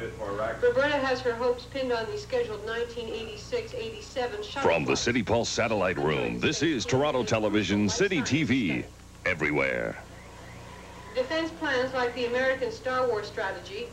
outfit for Iraq. Roberta has her hopes pinned on the scheduled 1986-87 shuttle From the. City Pulse satellite room, this is Toronto Television City TV. Everywhere. Defense plans like the American Star Wars strategy